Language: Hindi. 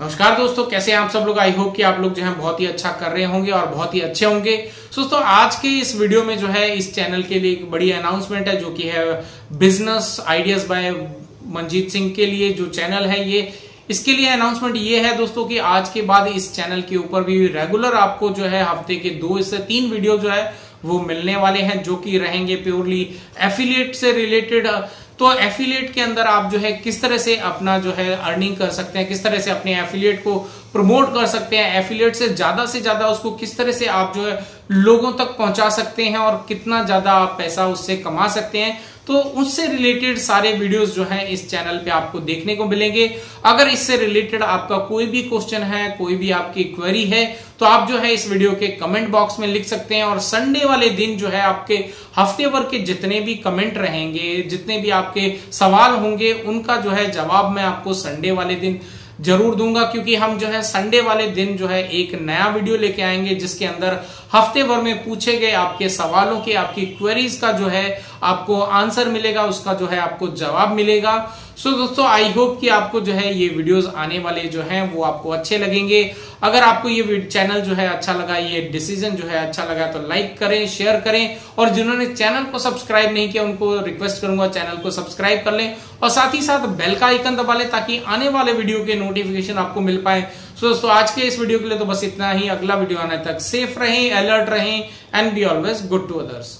नमस्कार दोस्तों, कैसे हैं आप सब लोग? आई होप कि आप लोग जो है बहुत ही अच्छा कर रहे होंगे और बहुत ही अच्छे होंगे। दोस्तों, आज के इस वीडियो में जो है, इस चैनल के लिए एक बड़ी अनाउंसमेंट है, जो कि है business ideas by Manjeet Singh के लिए जो चैनल है ये। इसके लिए अनाउंसमेंट ये है दोस्तों कि आज के बाद इस चैनल के ऊपर भी रेगुलर आपको जो है, हफ़्ते के दो से तीन वीडियो जो है, वो मिलने वाले हैं, जो कि रहेंगे प्योरली एफिलिएट से रिलेटेड तो एफिलिएट के अंदर आप जो है किस तरह से अपना जो है अर्निंग कर सकते हैं, किस तरह से अपने एफिलिएट को प्रमोट कर सकते हैं एफिलिएट से ज़्यादा से ज़्यादा उसको किस तरह से आप जो है लोगों तक पहुँचा सकते हैं और कितना ज़्यादा आप पैसा उससे कमा सकते हैं। तो उससे रिलेटेड सारे वीडियोस जो हैं इस चैनल पे आपको देखने को मिलेंगे। अगर इससे रिलेटेड आपका कोई भी क्वेश्चन है, कोई भी आपकी क्वेरी है तो आप जो है इस वीडियो के कमेंट बॉक्स में लिख सकते हैं और संडे वाले दिन जो है आपके हफ़्ते भर के जितने भी कमेंट रहेंगे, जितने भी आपके सवाल होंगे, उनका जो है जवाब मैं आपको संडे वाले दिन ज़रूर दूँगा, क्योंकि हम जो है संडे वाले दिन जो है एक नया वीडियो लेके आएँगे, जिसके अंदर हफ़्ते भर में पूछे गए आपके सवालों के, आपकी क्वेरीज का जो है आपको आंसर मिलेगा, उसका जो है आपको जवाब मिलेगा। सो so, दोस्तों आई होप कि आपको जो है ये वीडियोस आने वाले जो हैं वो आपको अच्छे लगेंगे। अगर आपको ये चैनल जो है अच्छा लगा ये डिसीज़न जो है अच्छा लगा तो लाइक करें शेयर करें। और जिन्होंने चैनल को सब्सक्राइब नहीं किया उनको रिक्वेस्ट करूँगा चैनल को सब्सक्राइब कर लें। और साथ ही साथ बेल का आइकन दबा लें ताकि आने वाले वीडियो के नोटिफिकेशन आपको मिल पाए। सो दोस्तों आज के इस वीडियो के लिए तो बस इतना ही। अगला वीडियो आने तक सेफ़ रहें अलर्ट रहें and be always good to others